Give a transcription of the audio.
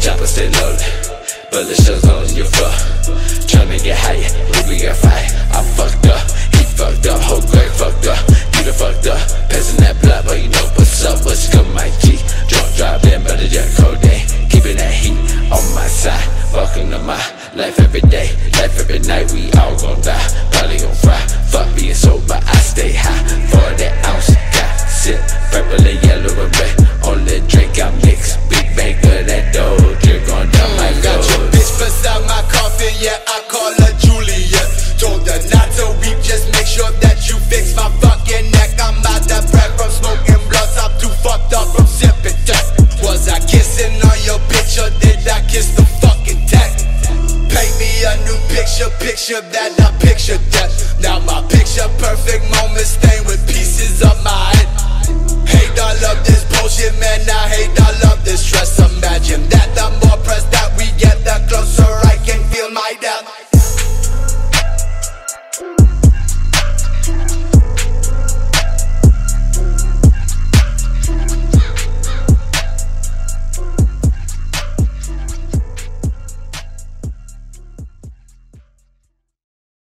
chopper stay loaded. Bullet shells all in your floor. Tryna get higher, we got fire. I fucked up, he fucked up, whole gang fucked up. You the fucked up, passing that blood But you know what's up, what's good my G. Drunk drive, then better just cold day Keeping that heat on my side Fucking up my life every day Life every night, we all gon' die. picture, picture that, I picture that. Now my picture perfect moment.